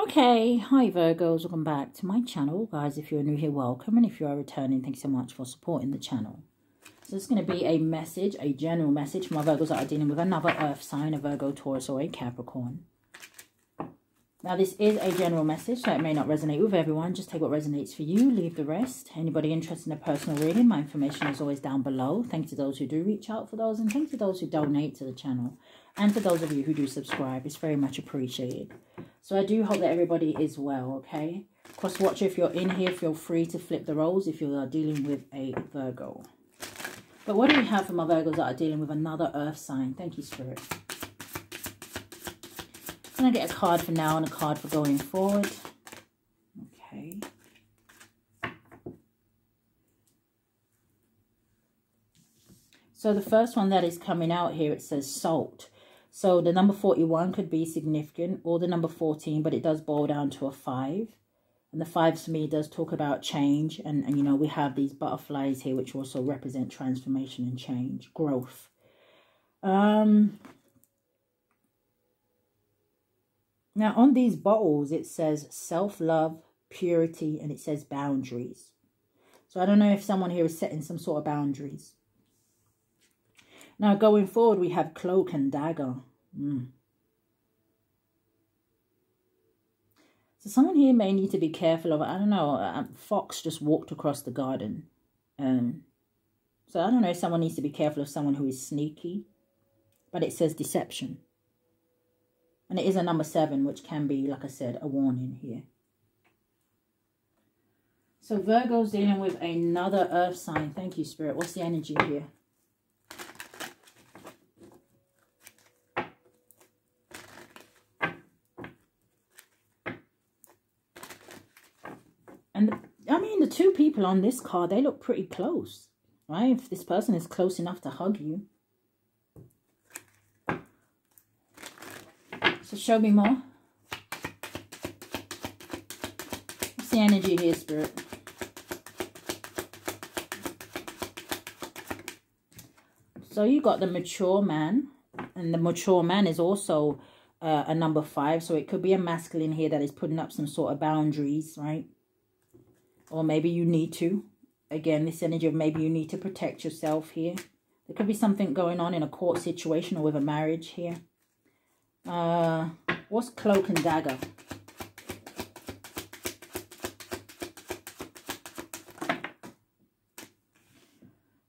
Okay, hi Virgos, welcome back to my channel. Guys, if you're new here, welcome. And if you are returning, thanks so much for supporting the channel. So it's going to be a message, a general message for my Virgos that are dealing with another earth sign, a Virgo, Taurus, or a Capricorn. Now, this is a general message, so it may not resonate with everyone. Just take what resonates for you, leave the rest. Anybody interested in a personal reading, my information is always down below. Thank you to those who do reach out for those, and thank you to those who donate to the channel. And for those of you who do subscribe, it's very much appreciated. So I do hope that everybody is well, okay? Cross watcher, if you're in here, feel free to flip the roles if you are dealing with a Virgo. But what do we have for my Virgos that are dealing with another earth sign? Thank you, Spirit. I'm going to get a card for now and a card for going forward. Okay. So the first one that is coming out here, it says salt. So the number 41 could be significant or the number 14, but it does boil down to a 5. And the 5 to me does talk about change. And, and, you know, we have these butterflies here, which also represent transformation and change, growth. Um, Now, on these bottles, it says self-love, purity, and it says boundaries. So I don't know if someone here is setting some sort of boundaries. Now, going forward, we have cloak and dagger. Mm. So someone here may need to be careful of, I don't know, fox just walked across the garden. Um, so I don't know if someone needs to be careful of someone who is sneaky. But it says deception. And it is a number seven, which can be, like I said, a warning here. So Virgo's dealing with another earth sign. Thank you, Spirit. What's the energy here? And, the, I mean, the two people on this card, they look pretty close, right? If this person is close enough to hug you. So show me more. What's the energy here, Spirit? So you got the mature man. And the mature man is also uh, a number five. So it could be a masculine here that is putting up some sort of boundaries, right? Or maybe you need to. Again, this energy of maybe you need to protect yourself here. There could be something going on in a court situation or with a marriage here. Uh, what's cloak and dagger?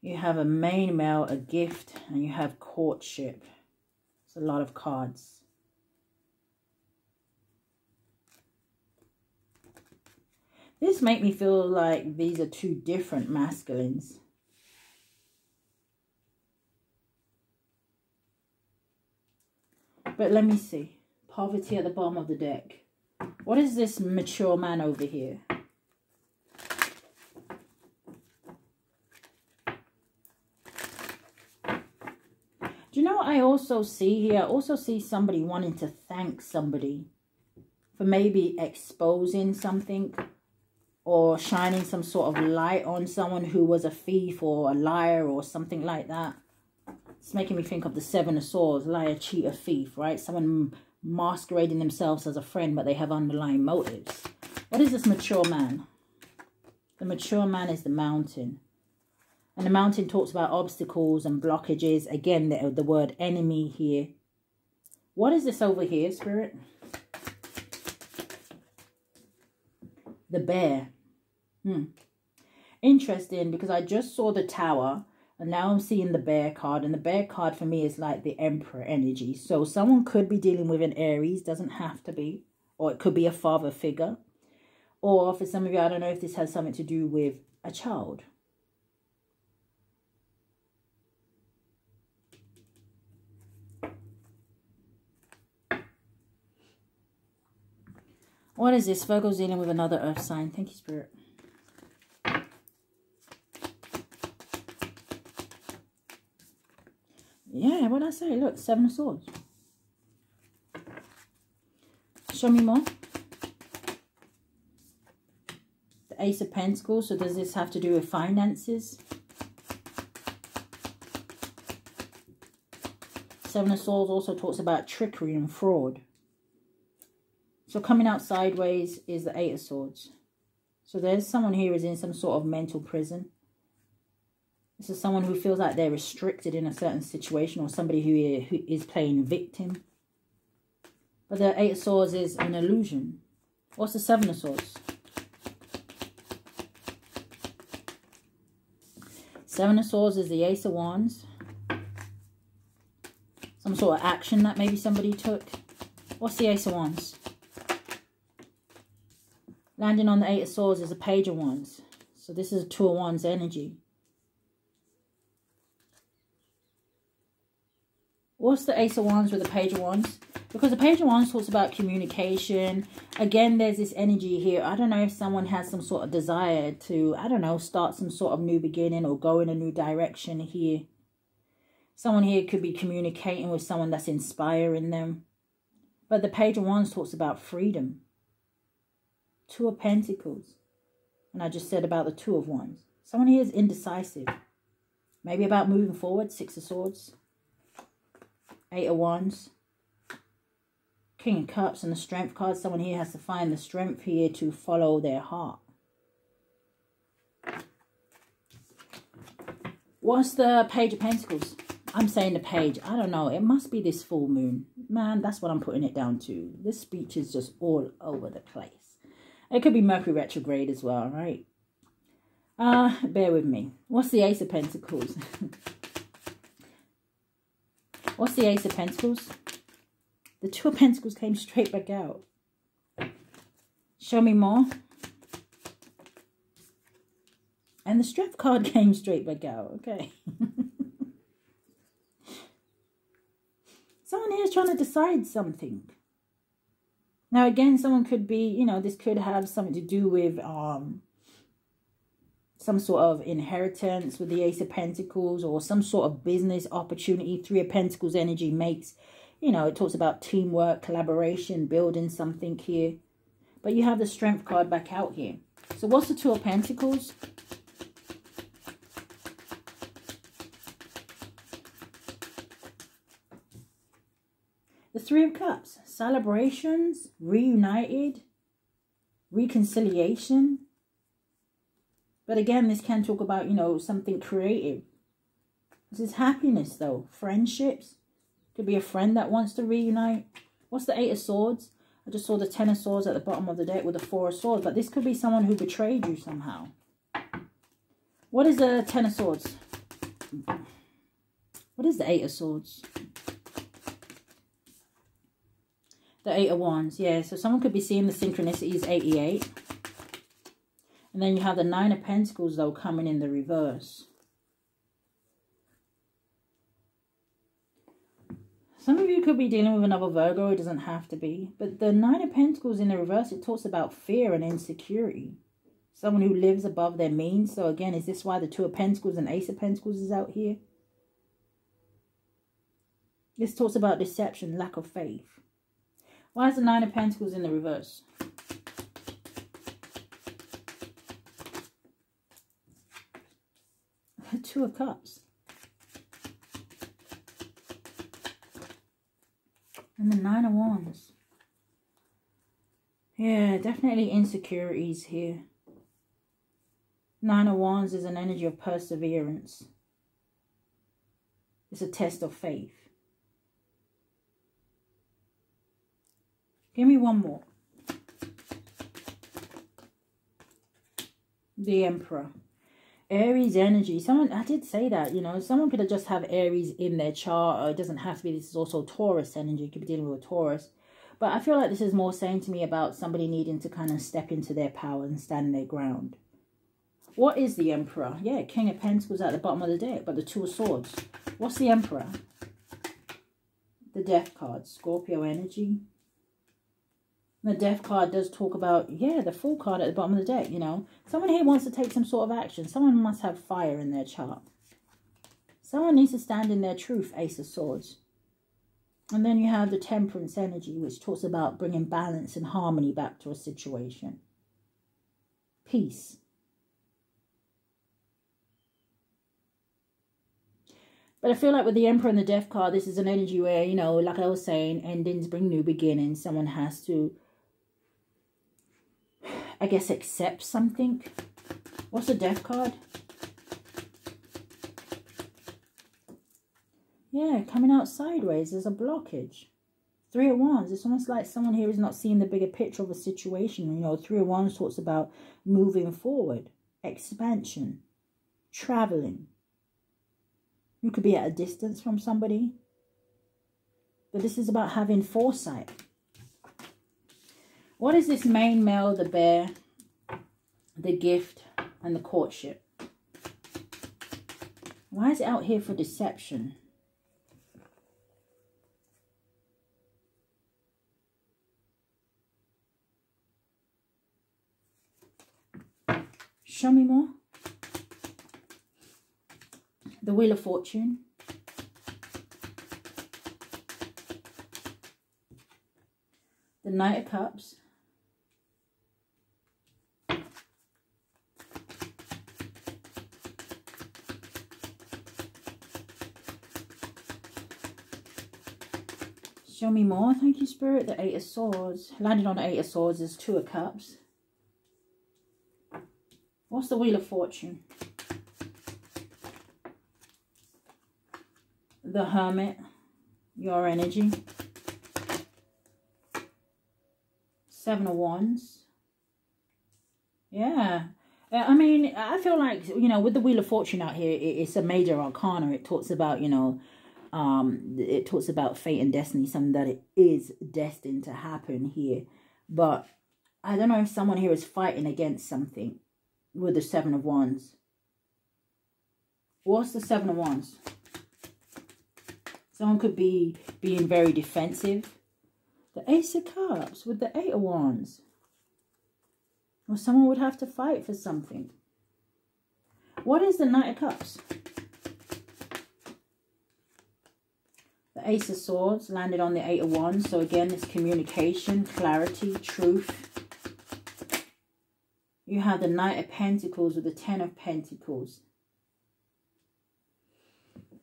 You have a main male, a gift, and you have courtship. It's a lot of cards. Make me feel like these are two different masculines. But let me see. Poverty at the bottom of the deck. What is this mature man over here? Do you know what I also see here? I also see somebody wanting to thank somebody for maybe exposing something or shining some sort of light on someone who was a thief or a liar or something like that. It's making me think of the Seven of Swords, liar, cheater, thief, right? Someone masquerading themselves as a friend, but they have underlying motives. What is this mature man? The mature man is the mountain. And the mountain talks about obstacles and blockages. Again, the, the word enemy here. What is this over here, Spirit? The bear. Hmm. Interesting, because I just saw the tower and now I'm seeing the bear card. And the bear card for me is like the emperor energy. So someone could be dealing with an Aries. Doesn't have to be. Or it could be a father figure. Or for some of you, I don't know if this has something to do with a child. What is this? Virgo's dealing with another earth sign. Thank you, Spirit. Yeah, what did I say? Look, Seven of Swords. Show me more. The Ace of Pentacles. So does this have to do with finances? Seven of Swords also talks about trickery and fraud. So coming out sideways is the Eight of Swords. So there's someone here is in some sort of mental prison. This is someone who feels like they're restricted in a certain situation or somebody who, who is playing victim. But the Eight of Swords is an illusion. What's the Seven of Swords? Seven of Swords is the Ace of Wands. Some sort of action that maybe somebody took. What's the Ace of Wands? Landing on the Eight of Swords is a Page of Wands. So this is a Two of Wands energy. What's the Ace of Wands with the Page of Wands? Because the Page of Wands talks about communication. Again, there's this energy here. I don't know if someone has some sort of desire to, I don't know, start some sort of new beginning or go in a new direction here. Someone here could be communicating with someone that's inspiring them. But the Page of Wands talks about freedom. Two of Pentacles. And I just said about the Two of Wands. Someone here is indecisive. Maybe about moving forward. Six of Swords. Eight of Wands. King of Cups and the Strength card. Someone here has to find the strength here to follow their heart. What's the Page of Pentacles? I'm saying the page. I don't know. It must be this full moon. Man, that's what I'm putting it down to. This speech is just all over the place. It could be Mercury retrograde as well, right? Uh, bear with me. What's the Ace of Pentacles? What's the Ace of Pentacles? The Two of Pentacles came straight back out. Show me more. And the Strength card came straight back out. Okay. Someone here is trying to decide something. Now, again, someone could be, you know, this could have something to do with um, some sort of inheritance with the Ace of Pentacles or some sort of business opportunity. Three of Pentacles energy makes, you know, it talks about teamwork, collaboration, building something here. But you have the Strength card back out here. So what's the Two of Pentacles? Three of Cups, celebrations, reunited, reconciliation. But again, this can talk about, you know, something creative. This is happiness, though. Friendships. Could be a friend that wants to reunite. What's the Eight of Swords? I just saw the Ten of Swords at the bottom of the deck with the Four of Swords. But this could be someone who betrayed you somehow. What is the Ten of Swords? What is the Eight of Swords? The Eight of Wands, yeah. So someone could be seeing the synchronicities 88. And then you have the Nine of Pentacles, though, coming in the reverse. Some of you could be dealing with another Virgo. It doesn't have to be. But the Nine of Pentacles in the reverse, it talks about fear and insecurity. Someone who lives above their means. So again, is this why the Two of Pentacles and Ace of Pentacles is out here? This talks about deception, lack of faith. Why is the Nine of Pentacles in the reverse? The Two of Cups. And the Nine of Wands. Yeah, definitely insecurities here. Nine of Wands is an energy of perseverance. It's a test of faith. Give me one more. The Emperor. Aries energy. Someone, I did say that, you know, someone could have just have Aries in their chart. It doesn't have to be. This is also Taurus energy. You could be dealing with a Taurus. But I feel like this is more saying to me about somebody needing to kind of step into their power and stand their ground. What is the Emperor? Yeah, King of Pentacles at the bottom of the deck, but the Two of Swords. What's the Emperor? The Death card. Scorpio energy. The death card does talk about, yeah, the full card at the bottom of the deck, you know. Someone here wants to take some sort of action. Someone must have fire in their chart. Someone needs to stand in their truth, Ace of Swords. And then you have the temperance energy, which talks about bringing balance and harmony back to a situation. Peace. But I feel like with the Emperor and the Death card, this is an energy where, you know, like I was saying, endings bring new beginnings. Someone has to I guess, accept something. What's a death card? Yeah, coming out sideways. There's a blockage. Three of Wands. It's almost like someone here is not seeing the bigger picture of a situation. You know, Three of Wands talks about moving forward, expansion, traveling. You could be at a distance from somebody. But this is about having foresight. What is this main male, the bear, the gift, and the courtship? Why is it out here for deception? Show me more. The Wheel of Fortune. The Knight of Cups. Show me more. Thank you, Spirit. The Eight of Swords. Landed on the Eight of Swords is Two of Cups. What's the Wheel of Fortune? The Hermit. Your energy. Seven of Wands. Yeah. Uh, I mean, I feel like, you know, with the Wheel of Fortune out here, it's a major arcana. It talks about, you know, um, it talks about fate and destiny, something that it is destined to happen here. But I don't know if someone here is fighting against something with the Seven of Wands. What's the Seven of Wands? Someone could be being very defensive. The Ace of Cups with the Eight of Wands. Or someone would have to fight for something. What is the Knight of Cups? The Ace of Swords landed on the Eight of Wands. So again, it's communication, clarity, truth. You have the Knight of Pentacles with the Ten of Pentacles.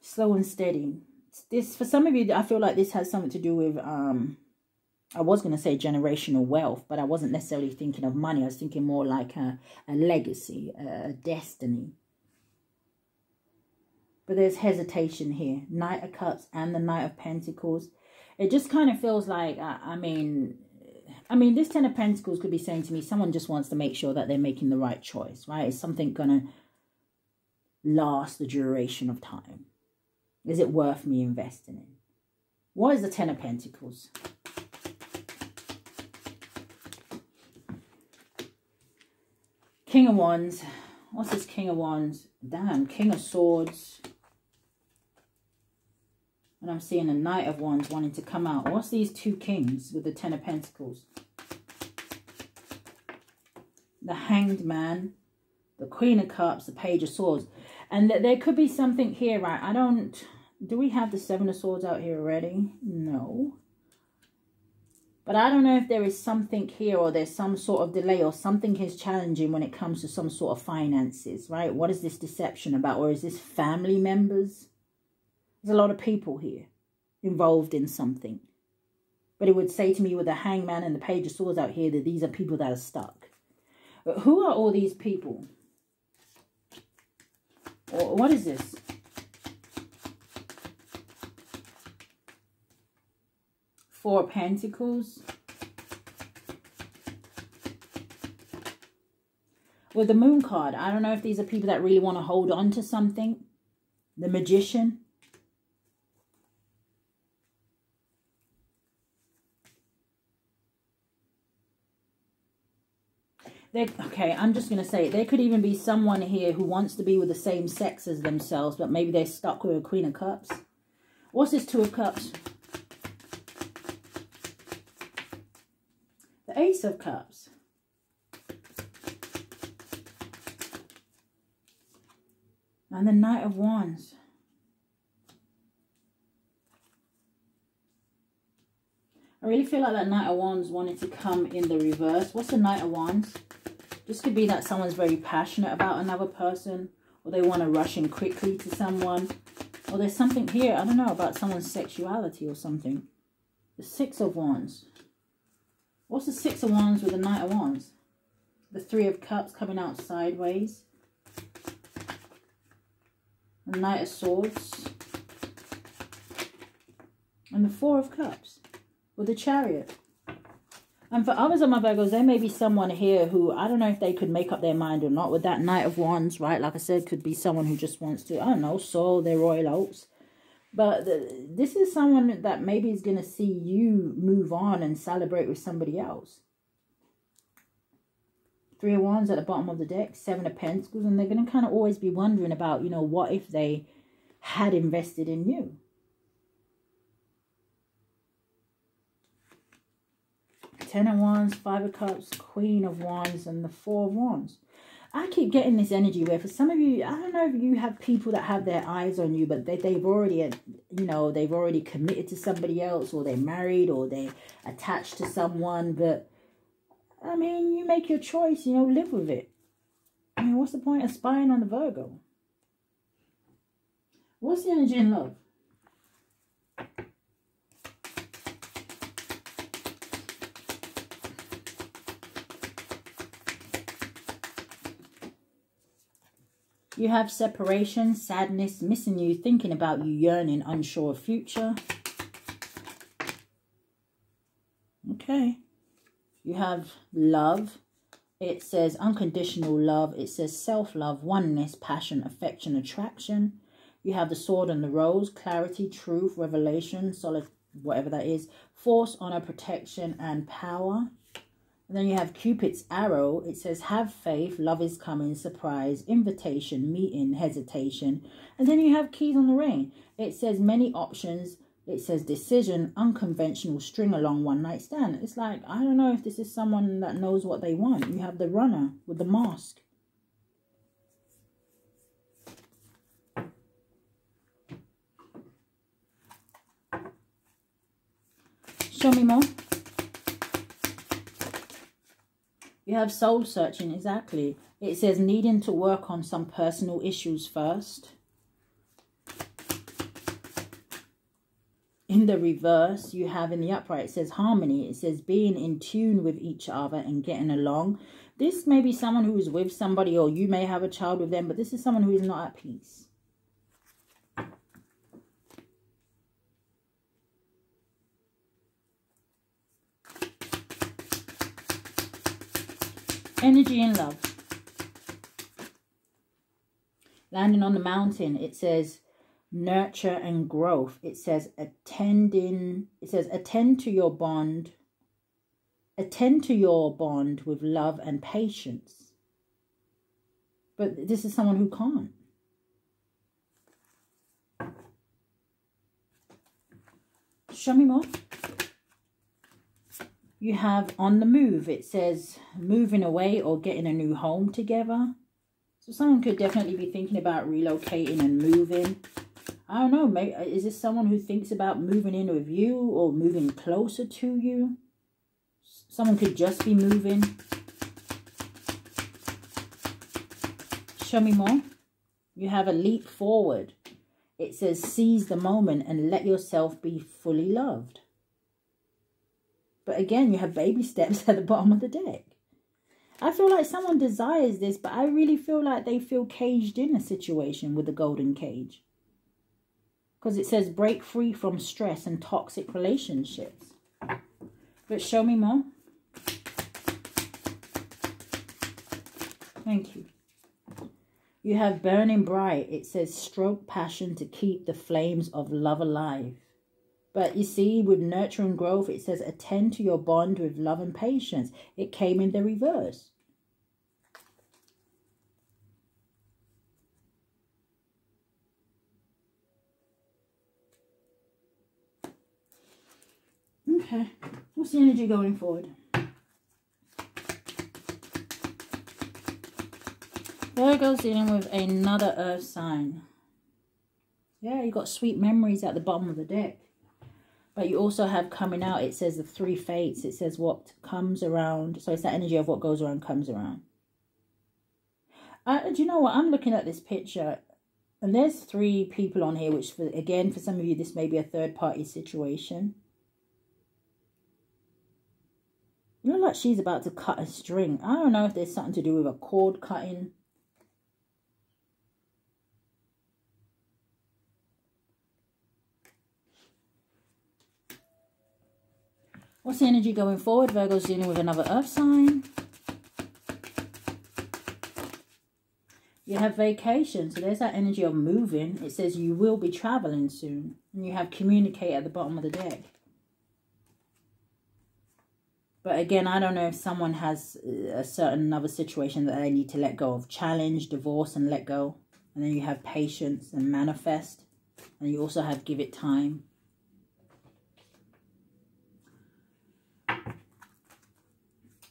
Slow and steady. This For some of you, I feel like this has something to do with... um. I was going to say generational wealth, but I wasn't necessarily thinking of money. I was thinking more like a, a legacy, a destiny. But there's hesitation here. Knight of Cups and the Knight of Pentacles. It just kind of feels like, I, I mean, I mean, this Ten of Pentacles could be saying to me, someone just wants to make sure that they're making the right choice, right? Is something going to last the duration of time? Is it worth me investing in? What is the Ten of Pentacles? King of Wands. What's this King of Wands? Damn, King of Swords. And I'm seeing a Knight of Wands wanting to come out. What's these two kings with the Ten of Pentacles? The Hanged Man, the Queen of Cups, the Page of Swords. And th there could be something here, right? I don't... Do we have the Seven of Swords out here already? No. But I don't know if there is something here or there's some sort of delay or something is challenging when it comes to some sort of finances, right? What is this deception about? Or is this family members? There's a lot of people here involved in something. But it would say to me with the hangman and the page of swords out here that these are people that are stuck. But who are all these people? Or what is this? Four Pentacles. With the Moon card, I don't know if these are people that really want to hold on to something. The Magician. Okay, I'm just going to say, there could even be someone here who wants to be with the same sex as themselves, but maybe they're stuck with a Queen of Cups. What's this Two of Cups? The Ace of Cups. And the Knight of Wands. I really feel like that Knight of Wands wanted to come in the reverse. What's the Knight of Wands? This could be that someone's very passionate about another person or they want to rush in quickly to someone. Or there's something here, I don't know, about someone's sexuality or something. The Six of Wands. What's the Six of Wands with the Knight of Wands? The Three of Cups coming out sideways. The Knight of Swords. And the Four of Cups with the Chariot. And for others of my Virgos, there may be someone here who, I don't know if they could make up their mind or not with that Knight of Wands, right? Like I said, could be someone who just wants to, I don't know, sow their royal oats. But this is someone that maybe is going to see you move on and celebrate with somebody else. Three of Wands at the bottom of the deck, Seven of Pentacles, and they're going to kind of always be wondering about, you know, what if they had invested in you? Ten of Wands, Five of Cups, Queen of Wands, and the Four of Wands. I keep getting this energy where for some of you, I don't know if you have people that have their eyes on you, but they, they've already, uh, you know, they've already committed to somebody else or they're married or they're attached to someone. But, I mean, you make your choice, you know, live with it. I mean, what's the point of spying on the Virgo? What's the energy in love? You have separation, sadness, missing you, thinking about you, yearning, unsure future. Okay. You have love. It says unconditional love. It says self-love, oneness, passion, affection, attraction. You have the sword and the rose, clarity, truth, revelation, solid, whatever that is, force, honor, protection, and power. And then you have Cupid's arrow. It says, have faith, love is coming, surprise, invitation, meeting, hesitation. And then you have keys on the ring. It says many options. It says decision, unconventional, string along, one night stand. It's like, I don't know if this is someone that knows what they want. You have the runner with the mask. Show me more. You have soul searching, exactly. It says needing to work on some personal issues first. In the reverse, you have in the upright, it says harmony. It says being in tune with each other and getting along. This may be someone who is with somebody or you may have a child with them, but this is someone who is not at peace. Energy and love. Landing on the mountain, it says nurture and growth. It says attending, it says attend to your bond, attend to your bond with love and patience. But this is someone who can't. Show me more you have on the move. It says moving away or getting a new home together. So someone could definitely be thinking about relocating and moving. I don't know. Maybe, is this someone who thinks about moving in with you or moving closer to you? Someone could just be moving. Show me more. You have a leap forward. It says seize the moment and let yourself be fully loved. But again, you have baby steps at the bottom of the deck. I feel like someone desires this, but I really feel like they feel caged in a situation with the golden cage. Because it says break free from stress and toxic relationships. But show me more. Thank you. You have burning bright. It says stroke passion to keep the flames of love alive. But you see, with nurture and growth, it says attend to your bond with love and patience. It came in the reverse. Okay, what's the energy going forward? Virgo's dealing with another earth sign. Yeah, you got sweet memories at the bottom of the deck. But you also have coming out, it says the three fates. It says what comes around. So it's that energy of what goes around comes around. Uh, do you know what? I'm looking at this picture and there's three people on here, which for, again, for some of you, this may be a third party situation. You look like she's about to cut a string. I don't know if there's something to do with a cord cutting. What's the energy going forward? Virgo's dealing with another earth sign. You have vacation. So there's that energy of moving. It says you will be traveling soon. And you have communicate at the bottom of the deck. But again, I don't know if someone has uh, a certain another situation that they need to let go of. Challenge, divorce, and let go. And then you have patience and manifest. And you also have give it time.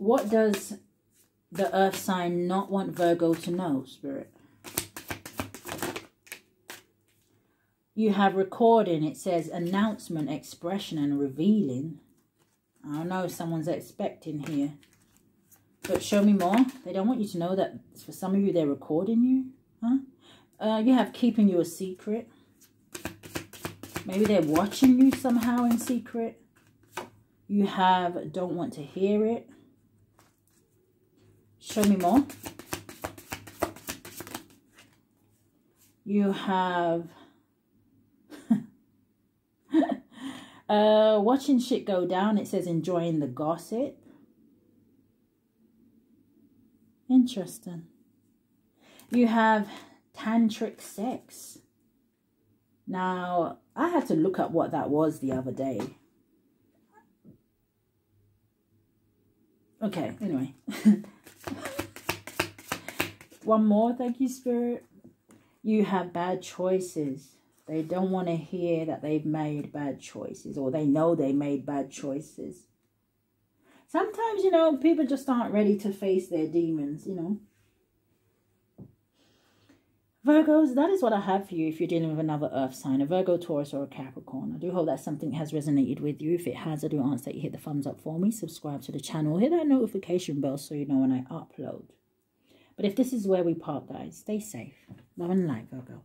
What does the earth sign not want Virgo to know, Spirit? You have recording. It says announcement, expression, and revealing. I don't know if someone's expecting here. But show me more. They don't want you to know that for some of you, they're recording you. Huh? Uh, you have keeping you a secret. Maybe they're watching you somehow in secret. You have don't want to hear it. Show me more. You have uh, watching shit go down. It says enjoying the gossip. Interesting. You have tantric sex. Now, I had to look up what that was the other day. Okay, anyway. One more, thank you, Spirit. You have bad choices. They don't want to hear that they've made bad choices or they know they made bad choices. Sometimes, you know, people just aren't ready to face their demons, you know. Virgos, that is what I have for you if you're dealing with another earth sign, a Virgo, Taurus, or a Capricorn. I do hope that something has resonated with you. If it has, I do ask that you hit the thumbs up for me, subscribe to the channel, hit that notification bell so you know when I upload. But if this is where we part, guys, stay safe. Love and light, Virgo.